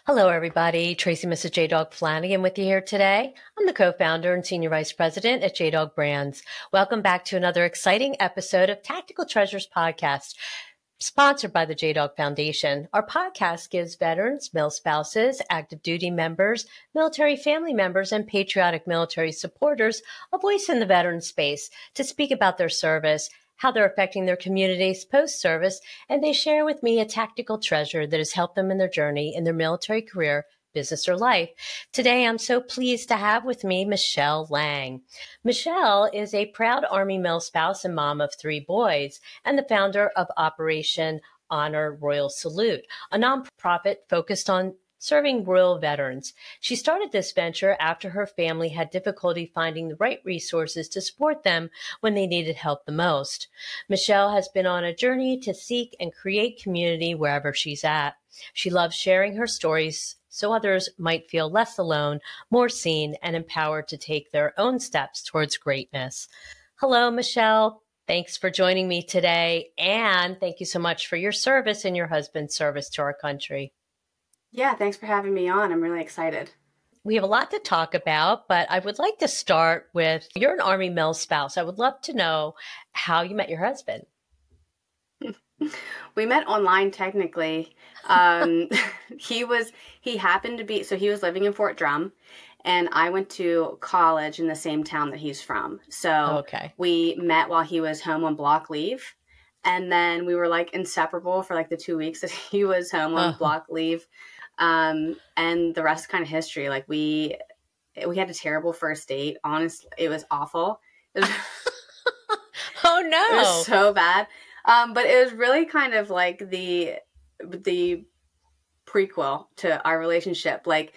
Hello, everybody. Tracy Mrs. J Dog Flanagan with you here today. I'm the co founder and senior vice president at J Dog Brands. Welcome back to another exciting episode of Tactical Treasures Podcast, sponsored by the J Dog Foundation. Our podcast gives veterans, mil spouses, active duty members, military family members, and patriotic military supporters a voice in the veteran space to speak about their service how they're affecting their communities post service, and they share with me a tactical treasure that has helped them in their journey in their military career business or life. Today, I'm so pleased to have with me Michelle Lang. Michelle is a proud Army mil spouse and mom of three boys, and the founder of Operation Honor Rural Salute, a nonprofit focused on serving rural veterans. She started this venture after her family had difficulty finding the right resources to support them when they needed help the most. Michelle has been on a journey to seek and create community wherever she's at. She loves sharing her stories so others might feel less alone, more seen, and empowered to take their own steps towards greatness. Hello, Michelle. Thanks for joining me today. And thank you so much for your service and your husband's service to our country. Yeah, thanks for having me on. I'm really excited. We have a lot to talk about, but I would like to start with you're an Army mil spouse. I would love to know how you met your husband. we met online technically. Um, he was, he happened to be, so he was living in Fort Drum and I went to college in the same town that he's from. So okay. we met while he was home on block leave. And then we were like inseparable for like the two weeks that he was home on uh-huh. block leave. Um, and the rest kind of history. Like we we had a terrible first date. Honestly, it was awful. It was, oh no, it was so bad. Um, but it was really kind of like the the prequel to our relationship. Like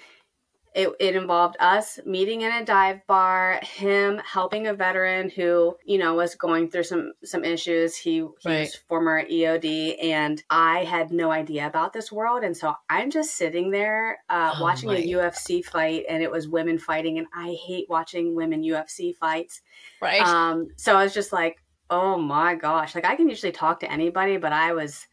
it, it involved us meeting in a dive bar, him helping a veteran who, you know, was going through some some issues. He, he right. was former EOD, and I had no idea about this world. And so I'm just sitting there uh, oh watching a UFC fight, and it was women fighting, and I hate watching women UFC fights. Right. Um. So I was just like, oh my gosh, like I can usually talk to anybody, but I was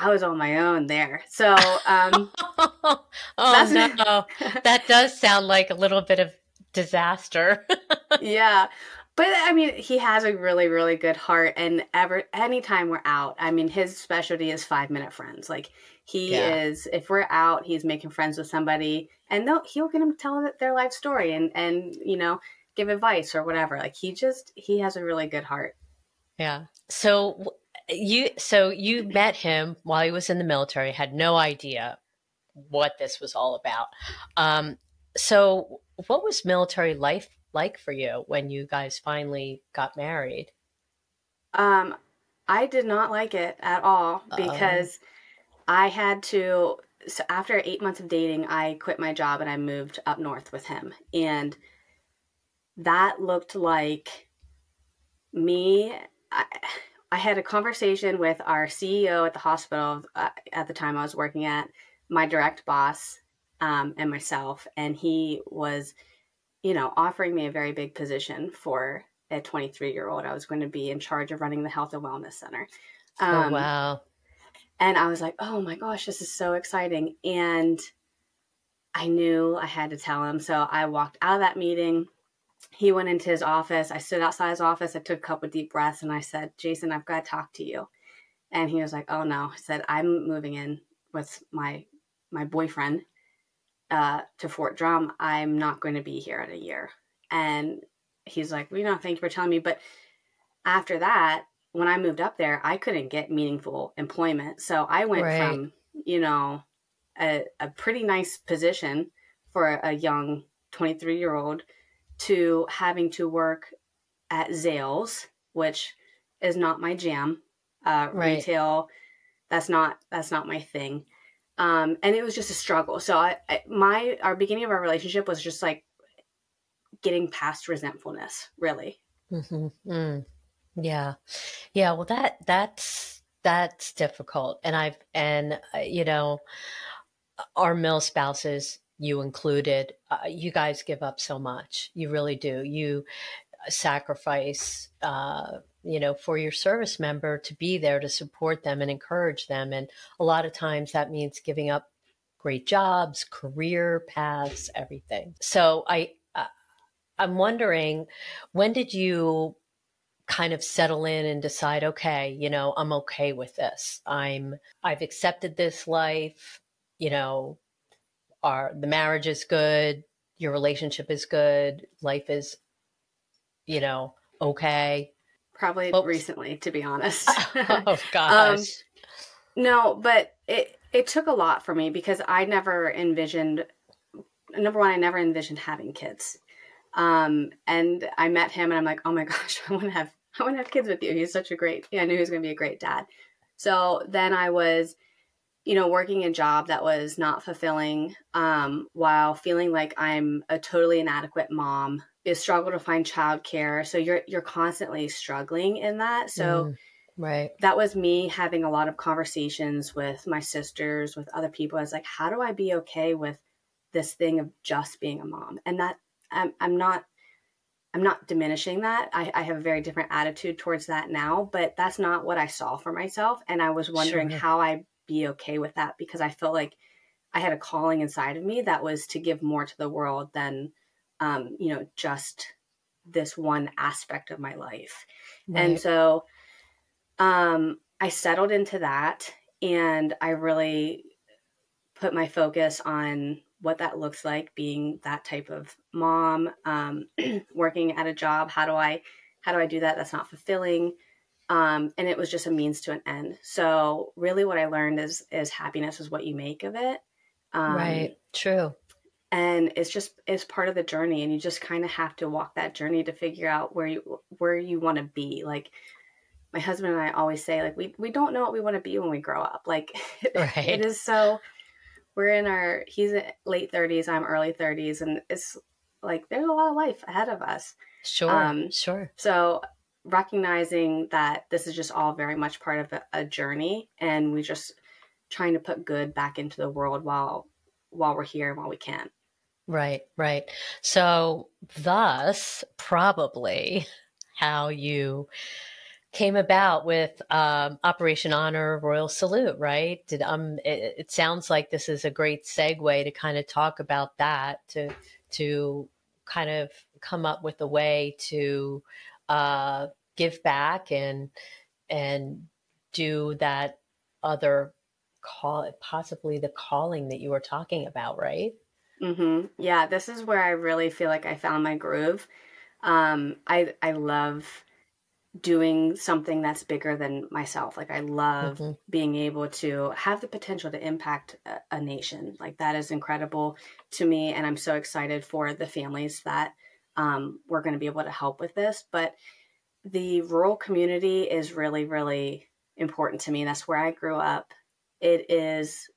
I was on my own there. So, um, oh no, that does sound like a little bit of disaster. yeah. But I mean, he has a really, really good heart. And ever, anytime we're out, I mean, his specialty is five minute friends. Like he yeah. is, if we're out, he's making friends with somebody and they'll, he'll get them tell their life story and, and, you know, give advice or whatever. Like he just, he has a really good heart. Yeah. So you so you met him while he was in the military had no idea what this was all about. Um, so what was military life like for you when you guys finally got married? Um i did not like it at all because i had to so after eight months of dating i quit my job and i moved up north with him. And that looked like me I, I had a conversation with our CEO at the hospital uh, at the time I was working at, my direct boss, um, and myself, and he was, you know, offering me a very big position for a 23 year old. I was going to be in charge of running the health and wellness center. Oh, um, oh wow! And I was like, oh my gosh, this is so exciting, and I knew I had to tell him. So I walked out of that meeting he went into his office. I stood outside his office. I took a couple of deep breaths and I said, Jason, I've got to talk to you. And he was like, Oh no. I said, I'm moving in with my my boyfriend uh, to Fort Drum. I'm not going to be here in a year. And he's like, well, you know, thank you for telling me. But after that, when I moved up there, I couldn't get meaningful employment. So I went right. from, you know, a, a pretty nice position for a young 23 year old to having to work at Zales, which is not my jam. Uh, right. Retail, that's not that's not my thing. Um, and it was just a struggle. So I, I, my our beginning of our relationship was just like getting past resentfulness, really. Mm-hmm. Mm. Yeah, yeah. Well, that that's that's difficult, and I've and uh, you know, our mill spouses you included, uh, you guys give up so much. You really do. You sacrifice, uh, you know, for your service member to be there to support them and encourage them. And a lot of times that means giving up great jobs, career paths, everything. So I, uh, I'm wondering, when did you kind of settle in and decide, okay, you know, I'm okay with this. I'm, I've accepted this life, you know, our, the marriage is good, your relationship is good, life is, you know, okay. Probably Oops. recently, to be honest. oh um, gosh. Um, no, but it it took a lot for me because I never envisioned number one, I never envisioned having kids. Um, and I met him and I'm like, oh my gosh, I want to have I want to have kids with you. He's such a great yeah, I knew he was gonna be a great dad. So then I was, you know, working a job that was not fulfilling, um, while feeling like I'm a totally inadequate mom. Is struggle to find childcare. So you're you're constantly struggling in that. So mm Right. That was me having a lot of conversations with my sisters, with other people. I was like, how do I be okay with this thing of just being a mom? And that I'm, I'm not I'm not diminishing that. I, I, have a very different attitude towards that now, but that's not what I saw for myself. And I was wondering sure. how I be okay with that because I felt like I had a calling inside of me that was to give more to the world than, um, you know, just this one aspect of my life. Right. And so um, I settled into that and I really put my focus on what that looks like being that type of mom um, working at a job how do i how do i do that that's not fulfilling um, and it was just a means to an end so really what i learned is is happiness is what you make of it um, right true and it's just it's part of the journey and you just kind of have to walk that journey to figure out where you where you want to be like my husband and I always say like we we don't know what we want to be when we grow up. Like right. it is so we're in our he's late 30s, I'm early 30s and it's like there's a lot of life ahead of us. Sure. Um, sure. So recognizing that this is just all very much part of a, a journey and we just trying to put good back into the world while while we're here and while we can. Right, right. So thus probably how you came about with um, Operation Honor Rural Salute, right? Did um, it, it, sounds like this is a great segue to kind of talk about that to to kind of come up with a way to uh, give back and and do that other call possibly the calling that you were talking about, right? Mm-hmm. Yeah, this is where I really feel like I found my groove. Um, I I love doing something that's bigger than myself. Like I love mm-hmm. being able to have the potential to impact a, a, nation. Like that is incredible to me, and I'm so excited for the families that um, we're going to be able to help with this. But the rural community is really, really important to me. That's where I grew up. It is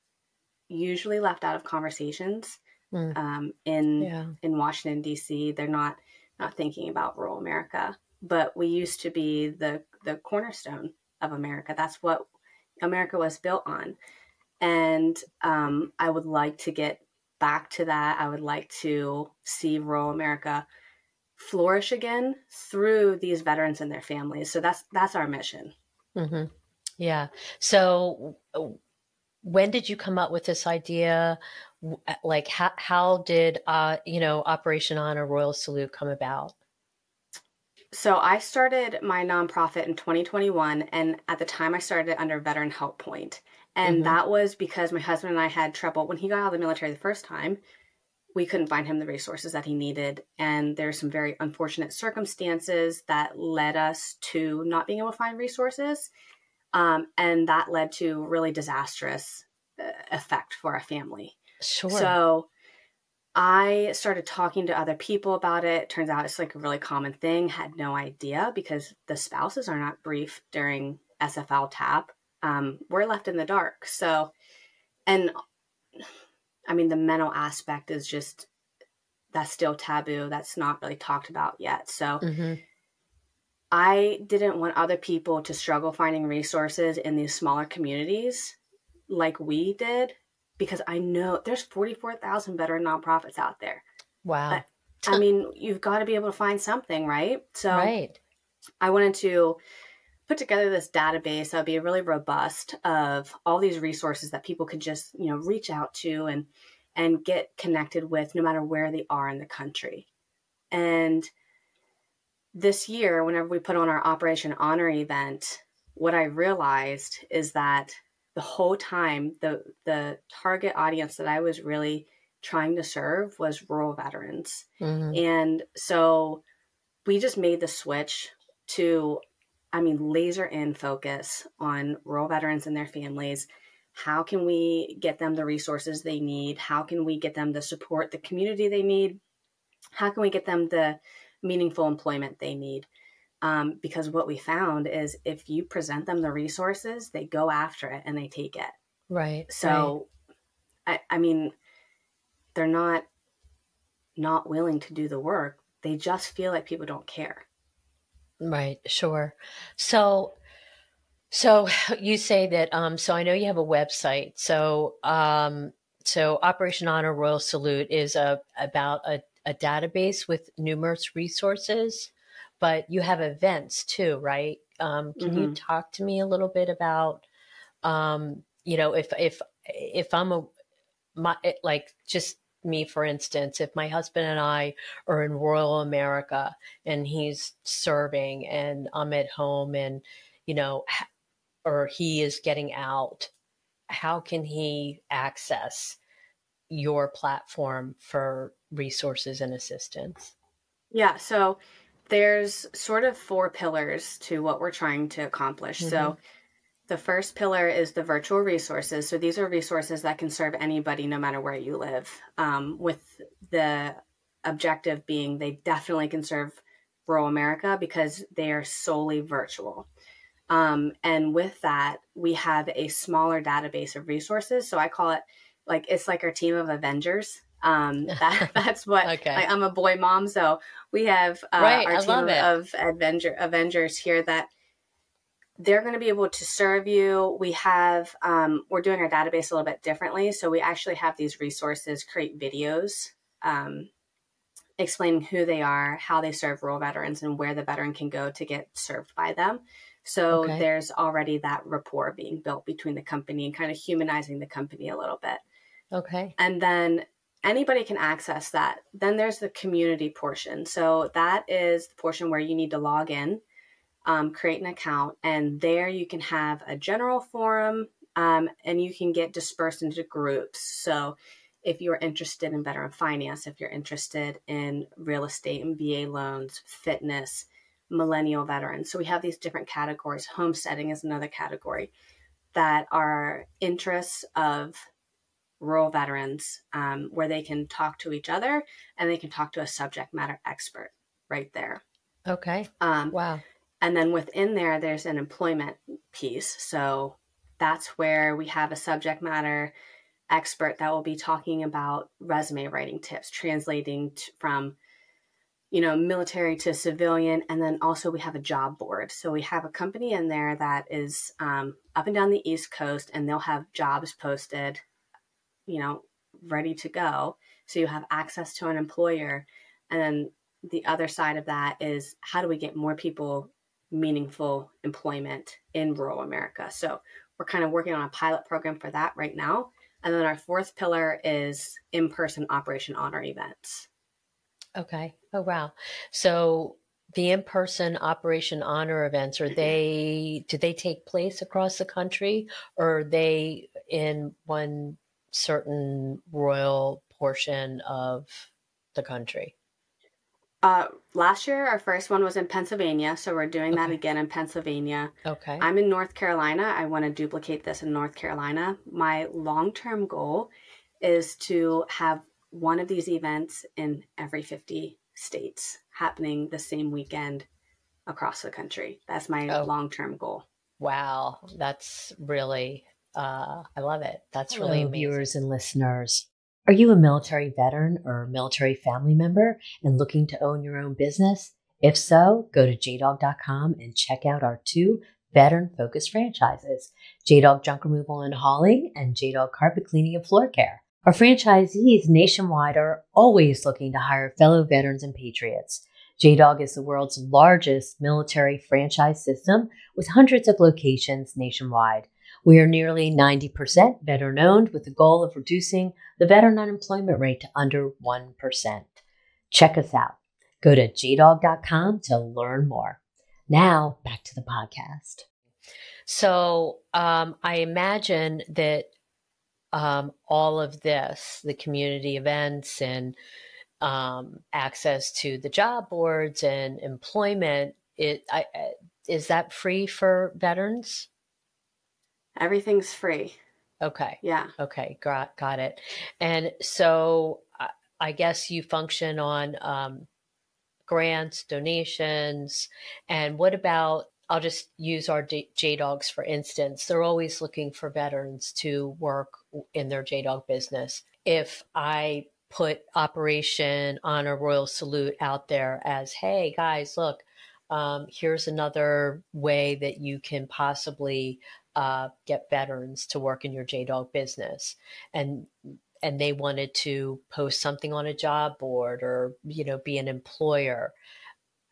usually left out of conversations mm. um, in yeah. in Washington D.C. They're not not thinking about rural America but we used to be the the cornerstone of America. That's what America was built on, and um, I would like to get back to that. I would like to see rural America flourish again through these veterans and their families. So that's that's our mission. Mm-hmm. Yeah. So when did you come up with this idea? Like how how did uh, you know Operation Honor Rural Salute come about? So I started my nonprofit in 2021, and at the time I started under Veteran Help Point, and mm-hmm. that was because my husband and I had trouble when he got out of the military the first time. We couldn't find him the resources that he needed, and there's some very unfortunate circumstances that led us to not being able to find resources, um, and that led to really disastrous uh, effect for our family. Sure. So I started talking to other people about it. Turns out it's like a really common thing. Had no idea because the spouses are not briefed during SFL TAP. Um, we're left in the dark. So, and I mean, the mental aspect is just that's still taboo. That's not really talked about yet. So, mm-hmm. I didn't want other people to struggle finding resources in these smaller communities like we did because I know there's 44,000 veteran nonprofits out there. Wow. I mean, you've got to be able to find something, right? So right. I wanted to put together this database that would be really robust of all these resources that people could just you know reach out to and and get connected with no matter where they are in the country and this year whenever we put on our operation honor event what i realized is that the whole time the the target audience that i was really trying to serve was rural veterans mm-hmm. and so we just made the switch to I mean, laser in focus on rural veterans and their families. How can we get them the resources they need? How can we get them the support, the community they need? How can we get them the meaningful employment they need? Um, because what we found is if you present them the resources, they go after it and they take it. Right. So, right. I, I mean, they're not not willing to do the work. They just feel like people don't care. Right, sure. So, so you say that. Um, so I know you have a website. So, um, so Operation Honor Rural Salute is a about a, a database with numerous resources, but you have events too, right? Um, can mm-hmm. you talk to me a little bit about, um, you know, if if if I'm a my like just me, for instance, if my husband and I are in rural America and he's serving and I'm at home and, you know, or he is getting out, how can he access your platform for resources and assistance? Yeah. So there's sort of four pillars to what we're trying to accomplish. Mm-hmm. So the first pillar is the virtual resources. So these are resources that can serve anybody, no matter where you live, um, with the objective being they definitely can serve rural America because they are solely virtual. Um, and with that, we have a smaller database of resources. So I call it like it's like our team of Avengers. Um, that, that's what okay. like, I'm a boy mom, so we have uh, right, our I team of, of Avenger, Avengers here that they're going to be able to serve you. We have, um, we're doing our database a little bit differently. So we actually have these resources create videos um, explaining who they are, how they serve rural veterans, and where the veteran can go to get served by them. So okay. there's already that rapport being built between the company and kind of humanizing the company a little bit. Okay. And then anybody can access that. Then there's the community portion. So that is the portion where you need to log in um, create an account, and there you can have a general forum um, and you can get dispersed into groups. So, if you're interested in veteran finance, if you're interested in real estate and VA loans, fitness, millennial veterans. So, we have these different categories. Homesteading is another category that are interests of rural veterans um, where they can talk to each other and they can talk to a subject matter expert right there. Okay. Um, wow. And then within there, there's an employment piece. So that's where we have a subject matter expert that will be talking about resume writing tips, translating t- from you know military to civilian. And then also we have a job board. So we have a company in there that is um, up and down the east coast and they'll have jobs posted you know ready to go. So you have access to an employer. And then the other side of that is how do we get more people meaningful employment in rural America. So we're kind of working on a pilot program for that right now. And then our fourth pillar is in person Operation Honor events. Okay. Oh, wow. So the in person Operation Honor events, are they, do they take place across the country or are they in one certain royal portion of the country? Uh, last year, our first one was in Pennsylvania, so we're doing okay. that again in Pennsylvania. Okay. I'm in North Carolina. I want to duplicate this in North Carolina. My long term goal is to have one of these events in every 50 states happening the same weekend across the country. That's my oh. long term goal. Wow. That's really, uh, I love it. That's Hello, really amazing. viewers and listeners. Are you a military veteran or military family member and looking to own your own business? If so, go to jdog.com and check out our two veteran focused franchises JDog Junk Removal and Hauling and JDog Carpet Cleaning and Floor Care. Our franchisees nationwide are always looking to hire fellow veterans and patriots. JDog is the world's largest military franchise system with hundreds of locations nationwide. We are nearly 90% veteran owned with the goal of reducing the veteran unemployment rate to under 1%. Check us out. Go to jdog.com to learn more. Now, back to the podcast. So, um, I imagine that um, all of this, the community events and um, access to the job boards and employment, it I, is that free for veterans? Everything's free. Okay. Yeah. Okay. Got got it. And so I, I guess you function on um, grants, donations, and what about? I'll just use our J Dogs for instance. They're always looking for veterans to work in their J Dog business. If I put Operation Honor Rural Salute out there as, hey guys, look, um, here's another way that you can possibly uh, get veterans to work in your JDog business, and and they wanted to post something on a job board or you know be an employer.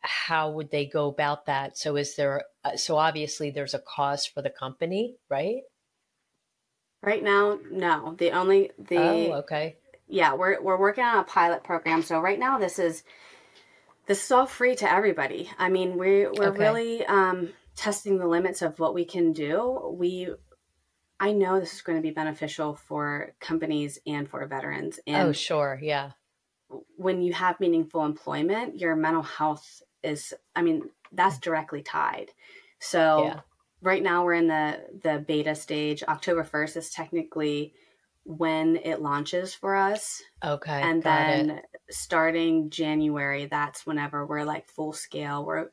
How would they go about that? So is there uh, so obviously there's a cost for the company, right? Right now, no. The only the oh okay yeah we're we're working on a pilot program. So right now this is this is all free to everybody. I mean we we're okay. really um testing the limits of what we can do, we I know this is going to be beneficial for companies and for veterans. Oh, and oh, sure, yeah. When you have meaningful employment, your mental health is I mean, that's directly tied. So yeah. right now we're in the the beta stage. October 1st is technically when it launches for us. Okay. And then it. starting January, that's whenever we're like full scale. We're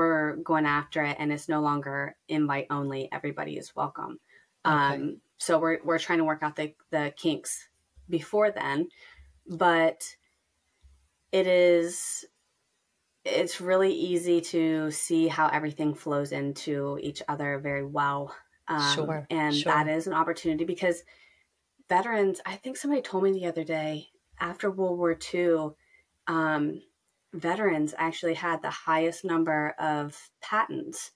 we're going after it and it's no longer invite only everybody is welcome okay. um so we're we're trying to work out the the kinks before then but it is it's really easy to see how everything flows into each other very well um, sure and sure. that is an opportunity because veterans i think somebody told me the other day after world war ii um, veterans actually had the highest number of patents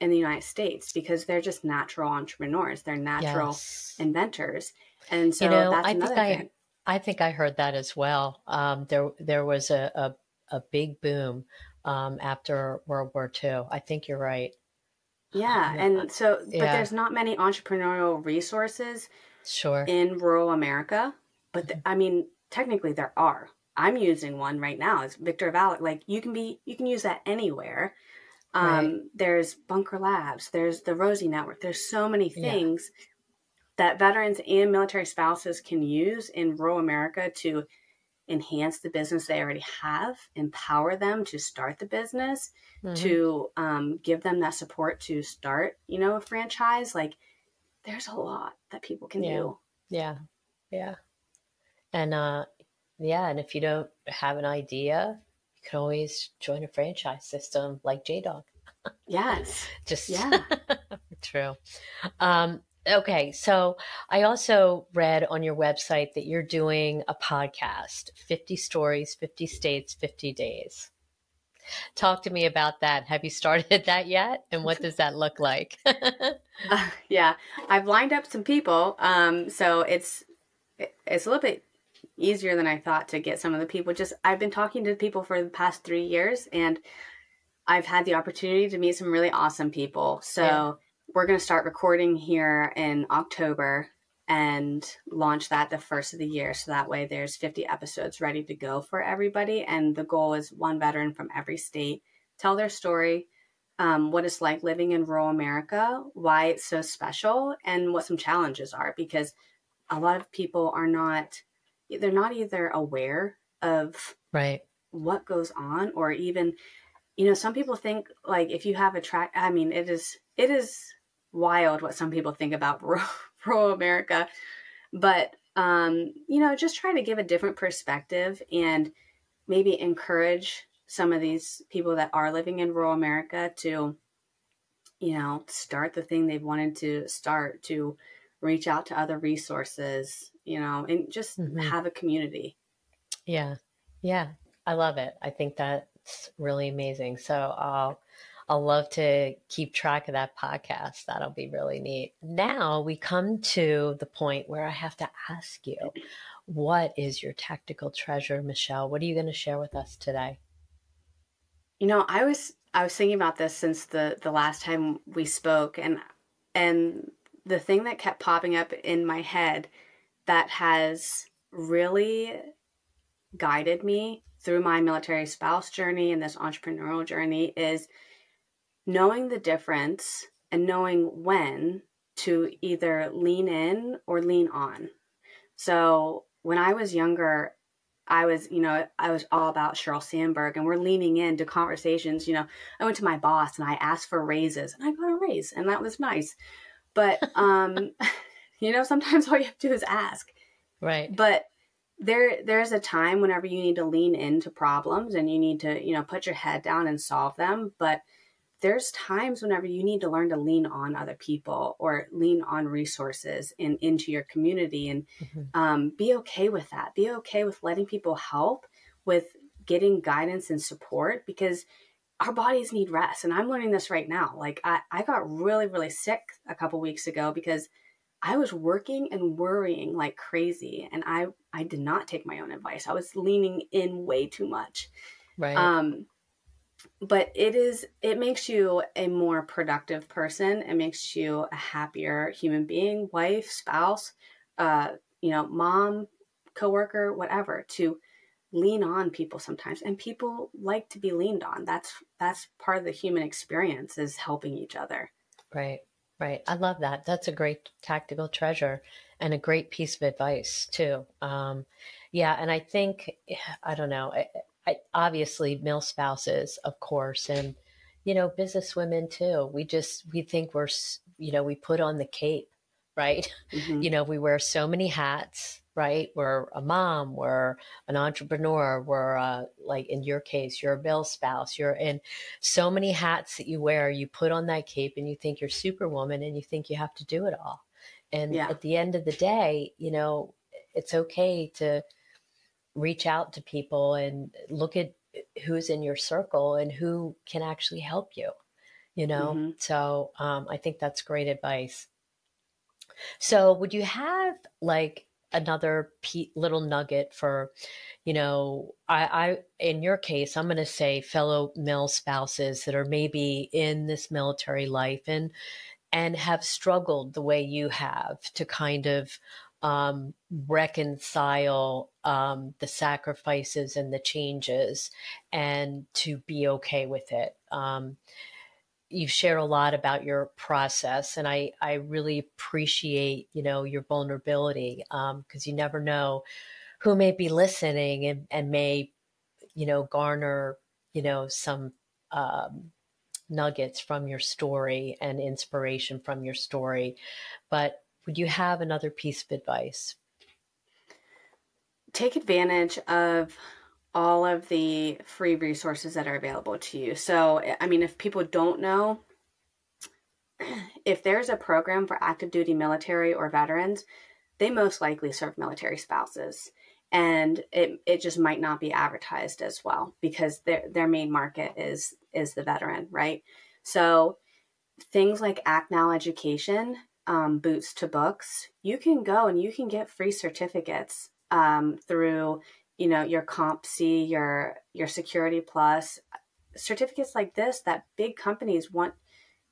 in the United States because they're just natural entrepreneurs. They're natural yes. inventors. And so you know, I think I, I think I heard that as well. Um, there there was a, a, a big boom um, after World War II. I think you're right. Yeah, and so but yeah. there's not many entrepreneurial resources sure in rural America, but the, I mean technically there are. I'm using one right now. It's Victor Valak. Like you can be, you can use that anywhere. Um, right. There's Bunker Labs. There's the Rosie Network. There's so many things yeah. that veterans and military spouses can use in rural America to enhance the business they already have, empower them to start the business, mm-hmm. to um, give them that support to start, you know, a franchise. Like there's a lot that people can yeah. do. Yeah. Yeah. And uh, yeah, and if you don't have an idea, you can always join a franchise system like JDog. Yes. Just yeah. true. Um, okay, so I also read on your website that you're doing a podcast, 50 stories, 50 states, 50 days. Talk to me about that. Have you started that yet? And what does that look like? uh, yeah, I've lined up some people. Um, so it's it's a little bit easier than I thought to get some of the people. Just I've been talking to people for the past three years, and I've had the opportunity to meet some really awesome people. So yeah. we're going to start recording here in October and launch that the first of the year. So that way, there's 50 episodes ready to go for everybody, and the goal is one veteran from every state tell their story. Um, what it's like living in rural America, why it's so special, and what some challenges are because a lot of people are not they're not either aware of right what goes on or even you know some people think like if you have a track i mean it is it is wild what some people think about rural, america but um you know just try to give a different perspective and maybe encourage some of these people that are living in rural america to you know start the thing they've wanted to start to reach out to other resources you know, and just mm-hmm. have a community. Yeah. Yeah. I love it. I think that's really amazing. So I'll I'll love to keep track of that podcast. That'll be really neat. Now we come to the point where I have to ask you, what is your tactical treasure, Michelle? What are you going to share with us today? You know, I was I was thinking about this since the the last time we spoke and and the thing that kept popping up in my head that has really guided me through my military spouse journey and this entrepreneurial journey is knowing the difference and knowing when to either lean in or lean on. So when I was younger, I was, you know, I was all about Sheryl Sandberg and we're leaning into conversations. You know, I went to my boss and I asked for raises and I got a raise and that was nice. But, um, you know, sometimes all you have to do is ask. Right. But there there's a time whenever you need to lean into problems and you need to you know put your head down and solve them but there's times whenever you need to learn to lean on other people or lean on resources and into your community and mm-hmm. um, be okay with that be okay with letting people help with getting guidance and support because our bodies need rest and i'm learning this right now like i, I got really really sick a couple weeks ago because I was working and worrying like crazy and I I did not take my own advice. I was leaning in way too much. Right. Um but it is it makes you a more productive person. It makes you a happier human being, wife, spouse, uh, you know, mom, coworker, whatever, to lean on people sometimes. And people like to be leaned on. That's that's part of the human experience is helping each other. Right. Right. I love that. That's a great tactical treasure and a great piece of advice, too. Um, yeah. And I think, I don't know, I, obviously, mil spouses, of course, and, you know, business women, too. We just, we think we're, you know, we put on the cape, right? Mm-hmm. You know, we wear so many hats right? We're a mom, we're an entrepreneur, we're uh, like in your case, you're a mil spouse, you're in so many hats that you wear. You put on that cape and you think you're superwoman and you think you have to do it all. And yeah. at the end of the day, you know, it's okay to reach out to people and look at who's in your circle and who can actually help you, you know? Mm-hmm. So um, I think that's great advice. So, would you have like another pe- little nugget for you know I, I in your case i'm going to say fellow mil spouses that are maybe in this military life and and have struggled the way you have to kind of um, reconcile um, the sacrifices and the changes and to be okay with it. Um, you've shared a lot about your process and i i really appreciate you know your vulnerability because um, you never know who may be listening and, and may you know garner you know some um, nuggets from your story and inspiration from your story. But would you have another piece of advice take advantage of all of the free resources that are available to you. So, I mean, if people don't know, if there's a program for active duty military or veterans, they most likely serve military spouses. And it, it just might not be advertised as well because their their main market is is the veteran, right? So things like Act Now Education, um, Boots to Books, you can go and you can get free certificates um, through you know your CompTIA your your security plus certificates like this that big companies want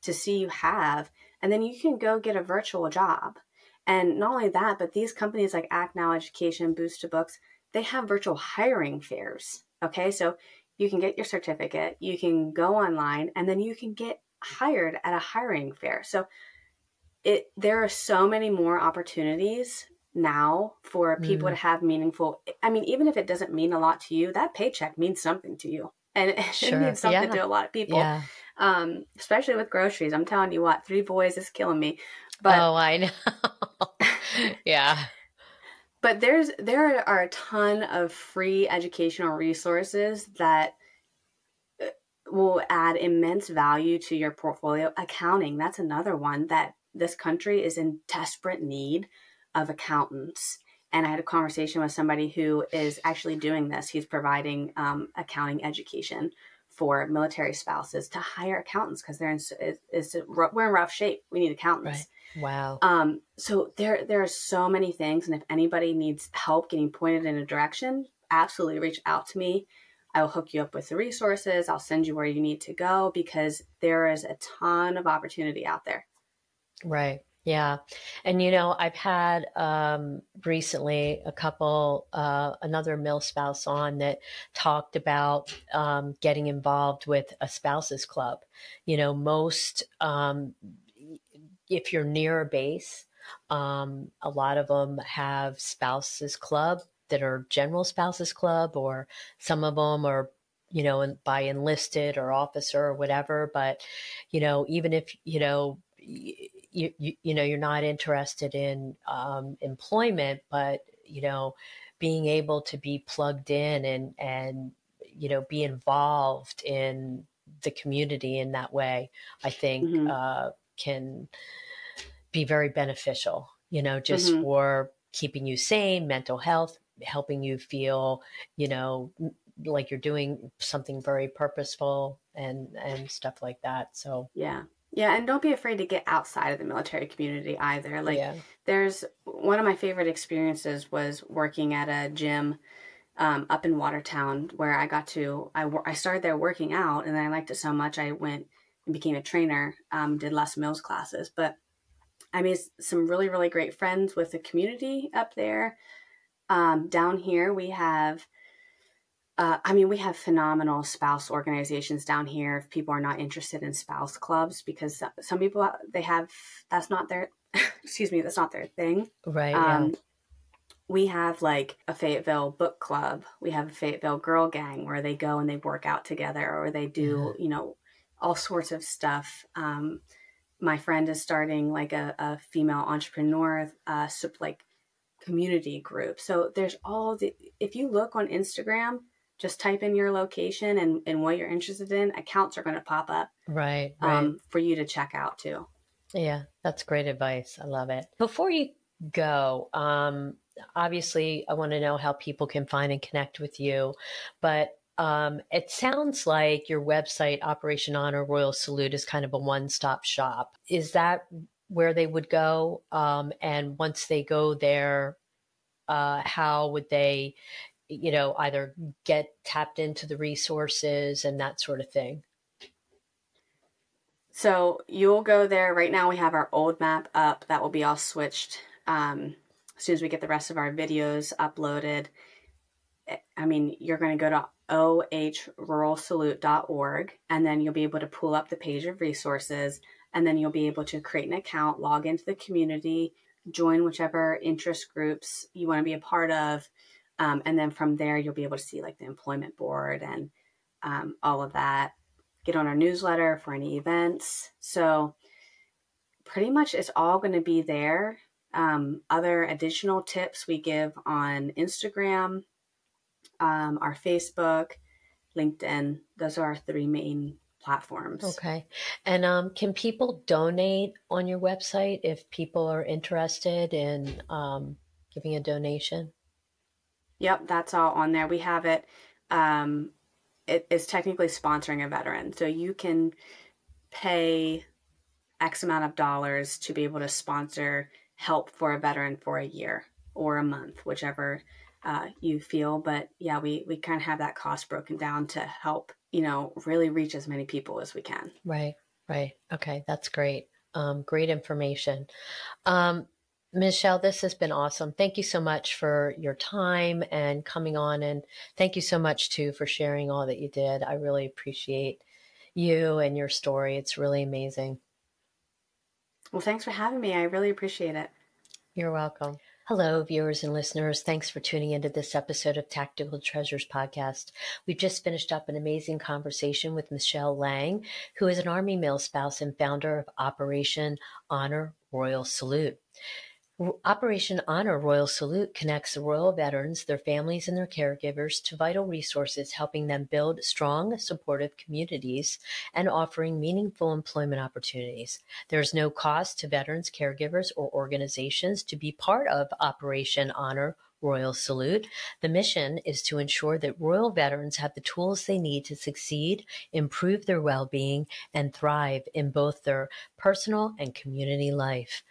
to see you have and then you can go get a virtual job. And not only that but these companies like act now education boots to books they have virtual hiring fairs okay? So you can get your certificate you can go online and then you can get hired at a hiring fair. So it there are so many more opportunities now for people mm. to have meaningful i mean even if it doesn't mean a lot to you that paycheck means something to you and it, sure. it means something yeah. to a lot of people yeah. um, especially with groceries i'm telling you what three boys is killing me but oh i know yeah but there's there are a ton of free educational resources that uh, will add immense value to your portfolio accounting that's another one that this country is in desperate need of accountants and I had a conversation with somebody who is actually doing this. He's providing um, accounting education for military spouses to hire accountants because they're in it's, we're in rough shape. We need accountants. Right. Wow. Um, so there there are so many things, and if anybody needs help getting pointed in a direction, absolutely reach out to me. I will hook you up with the resources. I'll send you where you need to go because there is a ton of opportunity out there. Right. Yeah. And, you know, I've had um, recently a couple, uh, another mill spouse on that talked about um, getting involved with a spouses club. You know, most, um, if you're near a base, um, a lot of them have spouses club that are general spouses club, or some of them are you know, by enlisted or officer or whatever. But, you know, even if, you know, you, you, you know you're not interested in um, employment, but you know being able to be plugged in and and you know be involved in the community in that way, I think mm-hmm. uh, can be very beneficial. You know, just mm-hmm. for keeping you sane, mental health, helping you feel, you know, like you're doing something very purposeful and and stuff like that. So yeah, yeah, and don't be afraid to get outside of the military community either. Like, yeah. there's one of my favorite experiences was working at a gym um, up in Watertown where I got to, I, I started there working out and I liked it so much I went and became a trainer, um, did Les Mills classes. But I made some really, really great friends with the community up there. Um, down here, we have uh, I mean, we have phenomenal spouse organizations down here. If people are not interested in spouse clubs, because some people uh, they have that's not their excuse me, that's not their thing. Right. Um, yeah. We have like a Fayetteville book club. We have a Fayetteville girl gang where they go and they work out together, or they do you know all sorts of stuff. Um, my friend is starting like a, a female entrepreneur, uh, like community group. So there's all the. If you look on Instagram just type in your location and, and what you're interested in accounts are going to pop up right, right. Um, for you to check out too. Yeah that's great advice. I love it. Before you go um, obviously i want to know how people can find and connect with you but um, it sounds like your website operation honor rural salute is kind of a one-stop shop. Is that where they would go? Um, and once they go there uh, how would they you know, either get tapped into the resources and that sort of thing? So you'll go there. Right now, we have our old map up. That will be all switched um, as soon as we get the rest of our videos uploaded. Eh, I mean, you're going to go to ohruralsalute.org and then you'll be able to pull up the page of resources and then you'll be able to create an account, log into the community, join whichever interest groups you want to be a part of, um, and then from there, you'll be able to see like the employment board and um, all of that. Get on our newsletter for any events. So, pretty much it's all going to be there. Um, other additional tips we give on Instagram, um, our Facebook, LinkedIn. Those are our three main platforms. Okay. And um, can people donate on your website if people are interested in um, giving a donation? Yep, that's all on there. We have it. Um, it is technically sponsoring a veteran, so you can pay X amount of dollars to be able to sponsor help for a veteran for a year or a month, whichever uh, you feel. But yeah, we we kind of have that cost broken down to help you know really reach as many people as we can. Right. Right. Okay, that's great. Um, great information. Um, Michelle, this has been awesome. Thank you so much for your time and coming on. And thank you so much, too, for sharing all that you did. I really appreciate you and your story. It's really amazing. Well, thanks for having me. I really appreciate it. You're welcome. Hello, viewers and listeners. Thanks for tuning into this episode of Tactical Treasures Podcast. We've just finished up an amazing conversation with Michelle Lang, who is an Army mil spouse and founder of Operation Honor Rural Salute. Operation Honor Rural Salute connects the royal veterans, their families, and their caregivers to vital resources, helping them build strong, supportive communities and offering meaningful employment opportunities. There is no cost to veterans, caregivers, or organizations to be part of Operation Honor Rural Salute. The mission is to ensure that royal veterans have the tools they need to succeed, improve their well being, and thrive in both their personal and community life.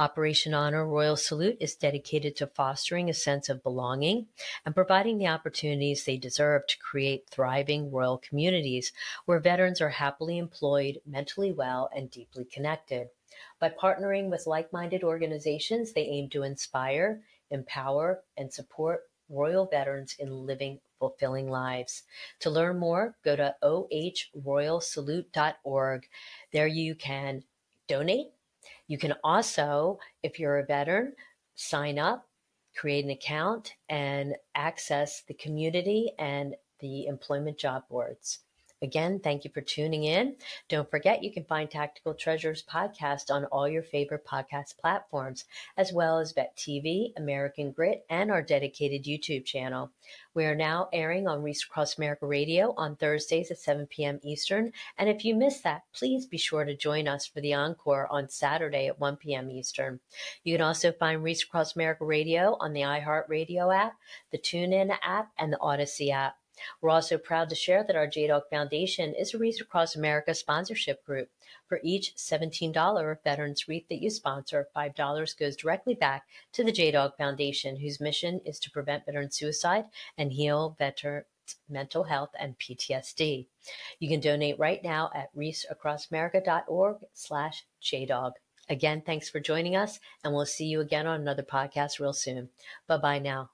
Operation Honor Rural Salute is dedicated to fostering a sense of belonging and providing the opportunities they deserve to create thriving royal communities where veterans are happily employed, mentally well, and deeply connected. By partnering with like minded organizations, they aim to inspire, empower, and support royal veterans in living fulfilling lives. To learn more, go to ohruralsalute.org. There you can donate you can also, if you're a veteran, sign up, create an account, and access the community and the employment job boards. Again, thank you for tuning in. Don't forget you can find Tactical Treasures podcast on all your favorite podcast platforms, as well as Vet TV, American Grit, and our dedicated YouTube channel. We are now airing on Wreaths Across America Radio on Thursdays at 7 p.m. Eastern. And if you missed that, please be sure to join us for the encore on Saturday at 1 p.m. Eastern. You can also find Wreaths Across America Radio on the iHeartRadio app, the TuneIn app, and the Audacy app. We're also proud to share that our JDOG Foundation is a Wreaths Across America sponsorship group. For each $17 Veterans Wreath that you sponsor, $5 goes directly back to the JDOG Foundation, whose mission is to prevent veteran suicide and heal veterans mental health and PTSD. You can donate right now at wreathsacrossamerica.org slash JDOG. Again, thanks for joining us, and we'll see you again on another podcast real soon. Bye bye now.